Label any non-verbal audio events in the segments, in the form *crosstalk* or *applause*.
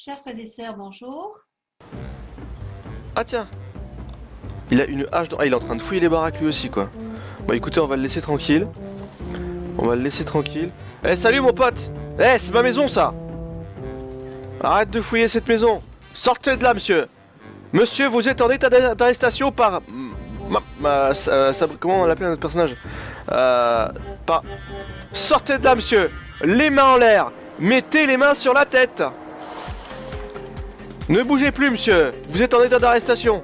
Chers frères et sœurs, bonjour. Ah tiens. Il a une hache dans... Ah il est en train de fouiller les baraques lui aussi quoi. Bah écoutez on va le laisser tranquille. On va le laisser tranquille. Eh salut mon pote. Eh c'est ma maison ça. Arrête de fouiller cette maison. Sortez de là monsieur. Monsieur vous êtes en état d'arrestation par... Ça- comment on l'appelle notre personnage? Euh... Pas... Sortez de là monsieur. Les mains en l'air. Mettez les mains sur la tête ne bougez plus, monsieur. Vous êtes en état d'arrestation.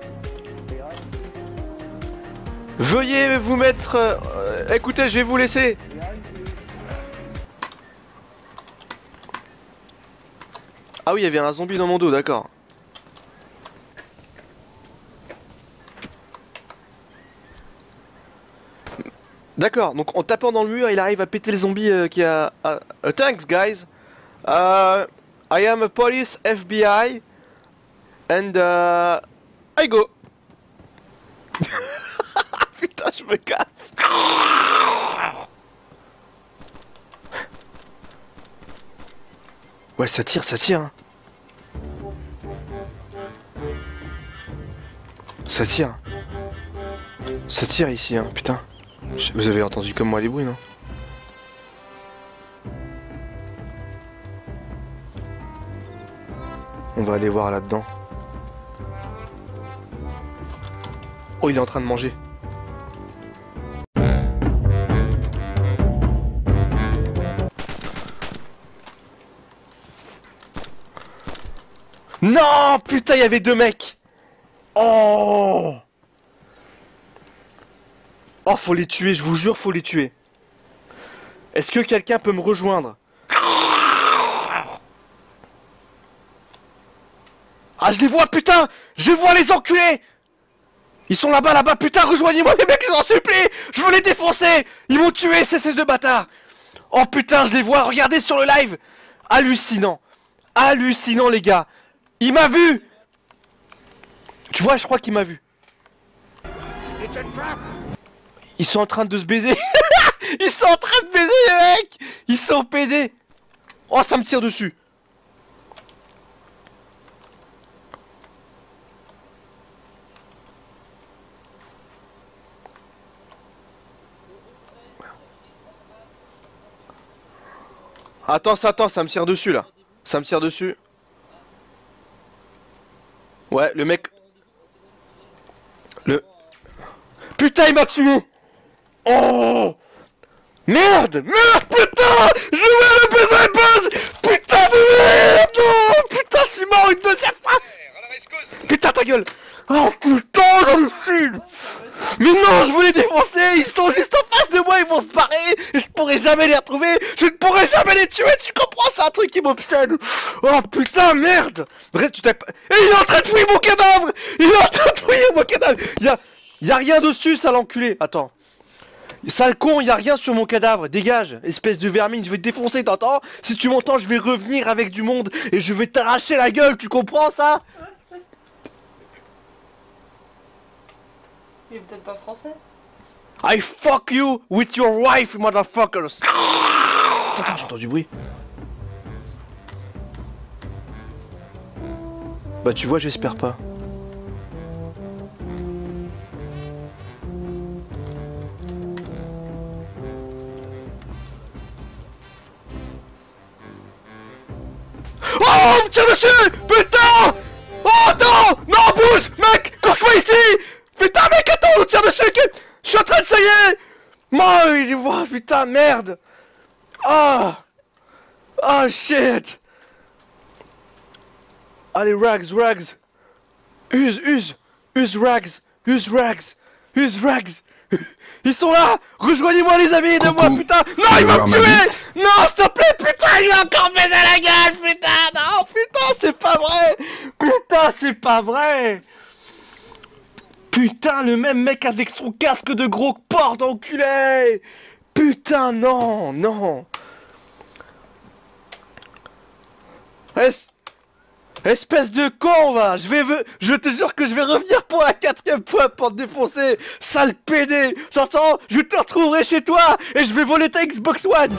Veuillez vous mettre... euh, écoutez, je vais vous laisser. Ah oui, il y avait un zombie dans mon dos, d'accord. D'accord, donc en tapant dans le mur, il arrive à péter le zombie euh, qui a... euh, thanks, guys. I am a police FBI And uh, I go. *laughs* Putain, je me casse. Ouais, ça tire, ça tire. hein. Ça tire. Ça tire ici, hein, putain. Vous avez entendu comme moi les bruits, non? On va aller voir là-dedans. Oh, il est en train de manger. Non Putain, il y avait deux mecs. Oh. Oh, faut les tuer, je vous jure, faut les tuer. Est-ce que quelqu'un peut me rejoindre? Ah, je les vois, putain! Je vois les enculés Ils sont là-bas, là-bas, putain, rejoignez-moi les mecs, vous en supplie Je veux les défoncer. Ils m'ont tué, c'est ces deux bâtards. Oh putain, je les vois, regardez sur le live. Hallucinant. Hallucinant, les gars. Il m'a vu. Tu vois, je crois qu'il m'a vu. Ils sont en train de se baiser. *laughs* Ils sont en train de baiser, les mecs. Ils sont pédés. Oh, ça me tire dessus Attends, ça, attends, ça me tire dessus là. Ça me tire dessus. Ouais, le mec. Le. Putain, il m'a tué. Oh. Merde Merde, putain. Je vais le baiser buzz Putain de merde. Putain, je suis mort une deuxième fois. Putain, ta gueule. Oh putain, le film Mais non, je voulais défoncer. Ils sont juste en face de moi, ils vont se barrer jamais les retrouver Je ne pourrai jamais les tuer, tu comprends C'est un truc qui m'obsède. Oh putain, merde. Bref, tu t'es pas... Et il est en train de fouiller mon cadavre. Il est en train de fouiller mon cadavre. Y'a... Y'a rien dessus, sale enculé. Attends. Sale con, y a rien sur mon cadavre, dégage, espèce de vermine, je vais te défoncer, t'entends? Si tu m'entends, je vais revenir avec du monde et je vais t'arracher la gueule, tu comprends ça? Il est peut-être pas français. I fuck you with your wife, motherfuckers Attends, j'entends du bruit. Bah tu vois, j'espère pas. Oh, on me tire dessus Putain Oh non Non, bouge Mec, cours pas ici Putain, mec, attends, on me tire dessus que- Je suis en train de saigner Moi, il voit, putain, merde. Ah. Oh, shit. Allez, rags, rags. Use, use. Use rags. Use rags. Use rags. Ils sont là. Rejoignez-moi les amis, aidez-moi, Coucou. putain. Non, il va me tuer. Non, s'il te plaît, putain, il va encore baiser la gueule, putain. Non, putain, c'est pas vrai. Putain, c'est pas vrai Putain, le même mec avec son casque de gros porc d'enculé. Putain, non, non. Es- Espèce de con, va. Je te jure que je vais revenir pour la quatrième fois pour te défoncer Sale PD T'entends? Je te retrouverai chez toi Et je vais voler ta Xbox One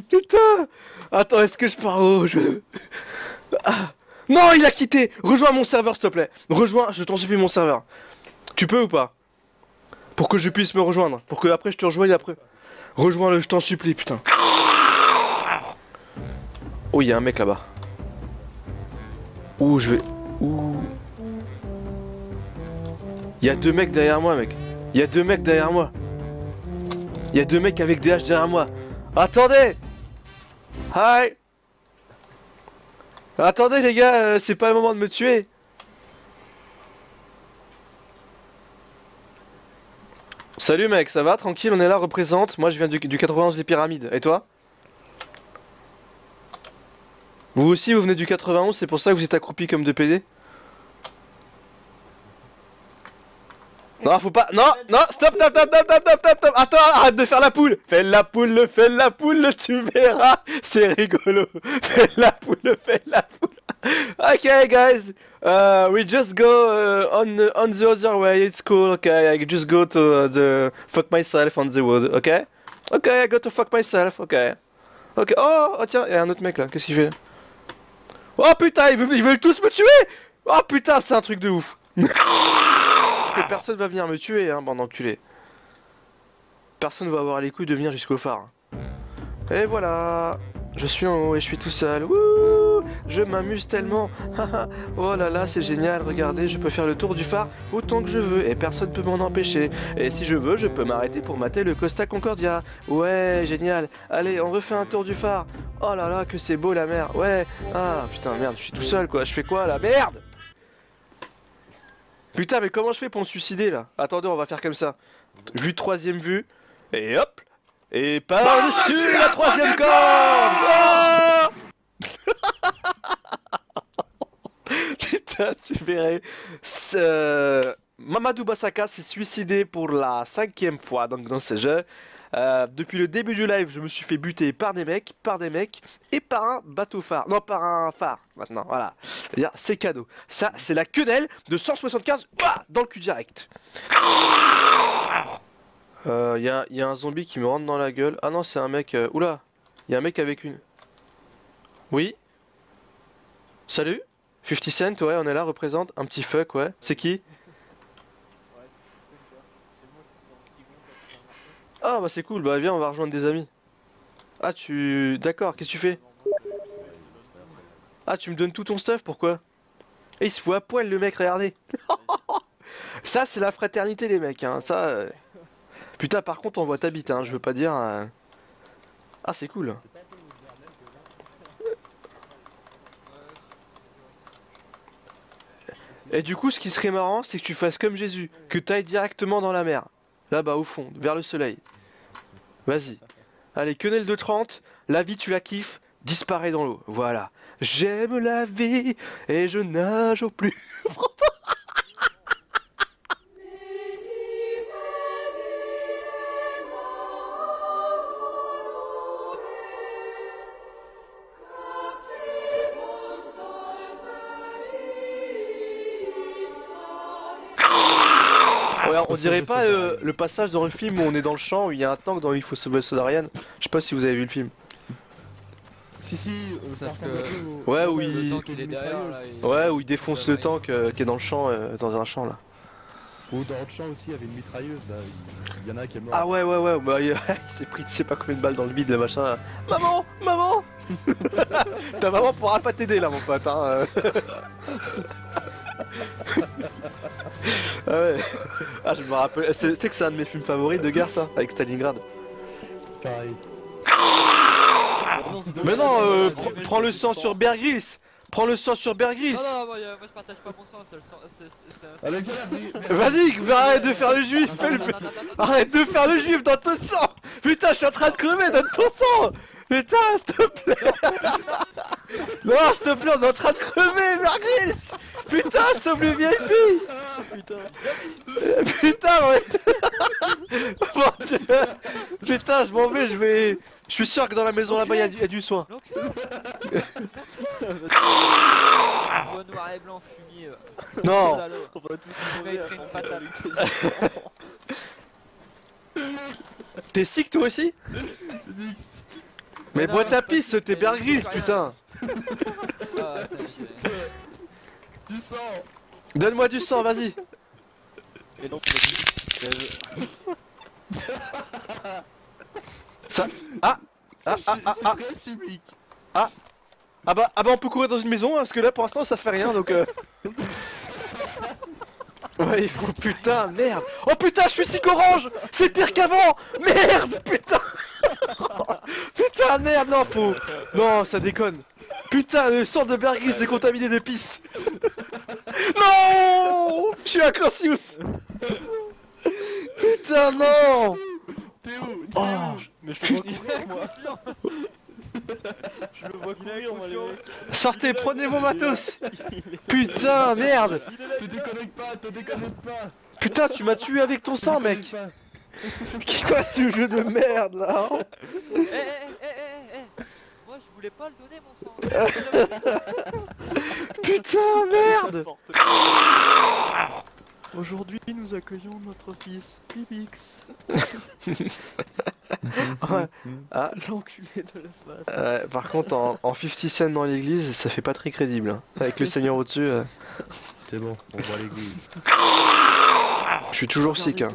putain Attends, est-ce que je pars au Ah. Non, il a quitté Rejoins mon serveur, s'il te plaît. Rejoins, je t'en supplie, mon serveur. Tu peux ou pas? Pour que je puisse me rejoindre. Pour que après je te rejoigne après. Rejoins-le, je t'en supplie, putain. Oh, il y a un mec là-bas. Ouh, je vais... Ouh... Il y a deux mecs derrière moi, mec. Il y a deux mecs derrière moi. Il y a deux mecs avec des haches derrière moi. Attendez Hi Attendez les gars, euh, c'est pas le moment de me tuer. Salut mec, ça va? Tranquille, on est là, représente. Moi je viens du, du 91 des pyramides. Et toi? Vous aussi vous venez du 91, c'est pour ça que vous êtes accroupi comme deux PD Non, faut pas. Non, non, stop, stop, stop, stop, stop, stop, stop, stop. Attends, arrête de faire la poule. Fais la poule, fais la poule, tu verras. C'est rigolo. *laughs* Fais la poule, fais la poule. *laughs* Okay, guys. Uh, we just go uh, on the, on the other way. It's cool. Okay, I just go to the fuck myself on the wood. Okay. Okay, I go to fuck myself. Okay. Ok. Oh, oh tiens, il y a un autre mec là. Qu'est-ce qu'il fait? Oh putain, ils veulent, ils veulent tous me tuer. Oh putain, c'est un truc de ouf. *laughs* personne va venir me tuer, hein, bande d'enculés. Personne va avoir les couilles de venir jusqu'au phare. Et voilà Je suis en haut et je suis tout seul. Wouh Je m'amuse tellement *laughs* Oh là là, c'est génial, regardez, je peux faire le tour du phare autant que je veux et personne peut m'en empêcher. Et si je veux, je peux m'arrêter pour mater le Costa Concordia. Ouais, génial Allez, on refait un tour du phare Oh là là, que c'est beau la mer Ouais Ah, putain, merde, je suis tout seul, quoi. Je fais quoi, là? Merde Putain, mais comment je fais pour me suicider là Attendez, on va faire comme ça. Vue troisième vue. Et hop Et par-dessus la troisième corde *laughs* Putain, tu verrais. Mamadou Basaka s'est suicidé pour la cinquième fois donc, dans ce jeu. Euh, depuis le début du live, je me suis fait buter par des mecs, par des mecs et par un bateau phare. Non, par un phare maintenant, voilà. C'est cadeau. Ça, c'est la quenelle de 175 dans le cul direct. Il euh, y, a, y, a, un zombie qui me rentre dans la gueule. Ah non, c'est un mec. Euh... Oula, il y a un mec avec une. Oui Salut 50 Cent, ouais, on est là, représente. Un petit fuck, ouais. C'est qui? Ah bah c'est cool, bah viens on va rejoindre des amis. Ah tu... D'accord, qu'est-ce que tu fais? Ah tu me donnes tout ton stuff, pourquoi? Et il se fout à poil le mec, regardez. *laughs* Ça c'est la fraternité les mecs, hein, ça... Euh. Putain par contre on voit ta bite, hein, je veux pas dire... Euh. Ah c'est cool. Et du coup ce qui serait marrant c'est que tu fasses comme Jésus, que tu ailles directement dans la mer. Là-bas, au fond, vers le soleil. Vas-y. Allez, quenelle de 30, la vie tu la kiffes, disparaît dans l'eau. Voilà. J'aime la vie et je nage au plus. *laughs* on dirait pas euh, le passage dans le film où on est dans le champ, où il y a un tank dans Il faut sauver Solarian. Je sais pas si vous avez vu le film. Si si, euh, ça ressemble au... Ouais, où il... Ouais, où il défonce le tank euh, qui est dans le champ, dans un champ là. Ou dans le champ aussi, il y avait une mitrailleuse là, il y en a qui est mort. Ah ouais, ouais, ouais, bah *laughs* il, s'est pris je sais pas combien de balles dans le vide le machin là. *laughs* Maman Maman *laughs* Ta maman pourra pas t'aider là mon pote hein. Ah ouais. Ah je me rappelle. C'est que c'est un de mes films favoris de guerre ça, avec Stalingrad. Pareil. Mais non, euh, prends le sang sur Bear Prends le sang sur Bear Non, non, moi, moi je partage pas mon sang, c'est le sang. Vas-y, arrête de faire le juif, fais le... Arrête de faire le juif dans ton sang Putain, je suis en train de crever, donne ton sang Putain, s'il te plaît Non, s'il te plaît, on est en train de crever, Bear Putain, sauve le VIP Putain. Putain, ouais. *laughs* Mon dieu. Putain, je m'en vais, je vais... Je suis sûr que dans la maison là-bas, il y, a du soin. *laughs* noir et blanc fumier. Non. *laughs* T'es sick toi aussi? Mais bois ta si, t'es mais Bear putain. Ah, Du sang Donne-moi du sang, vas-y. Et non, Ça... Ah Ah, ah, ah, ah. chimique Ah. Bah, ah bah on peut courir dans une maison, hein, parce que là pour l'instant ça fait rien, donc euh... *laughs* Ouais, il faut... Putain, merde. Oh putain, je suis si orange. C'est pire qu'avant. Merde, putain. *laughs* Putain, merde, non, faut... Non, ça déconne. Putain, le sang de Bear Grylls est contaminé de pisse Non Je suis un Cassius Putain, non T'es où T'es Oh. où Mais je courir moi. inconscient. Je le vois courir moi les Sortez, prenez mon matos. Putain, merde. Te déconnecte pas, te déconnecte pas. Putain, tu m'as tué avec ton sang, mec. Quoi ce jeu de merde là hein eh, eh, eh. Voulais pas le donner, mon sang. *laughs* Putain, merde Aujourd'hui nous accueillons notre fils Pibix *laughs* Ouais. Ah, L'enculé de l'espace euh, par contre, en, en 50 cents dans l'église, ça fait pas très crédible. hein. Avec le Seigneur au-dessus, euh, C'est bon, on voit l'église. je suis toujours sick. Hein.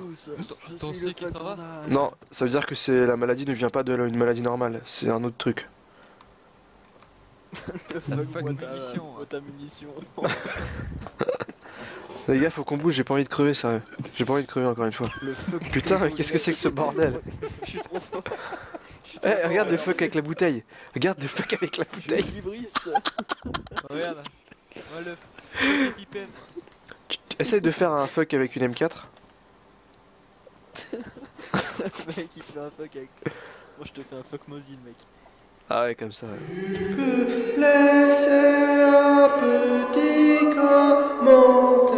Ton sick, il s'en va Non, ça veut dire que c'est la maladie ne vient pas de la- une maladie normale, c'est un autre truc. Fuck munition, ta munition. *laughs* Les gars, faut qu'on bouge, j'ai pas envie de crever, sérieux. J'ai pas envie de crever encore une fois. Putain, mais qu'est-ce que c'est que ce bordel Je suis trop fort. Eh, regarde le fuck avec la bouteille. Regarde le fuck avec la bouteille. Regarde. Essaye de faire un fuck avec une M4. Le *laughs* mec il fait un fuck avec Moi je te fais un fuck Mosin mec ah ouais, comme ça. Tu peux laisser un petit commentaire.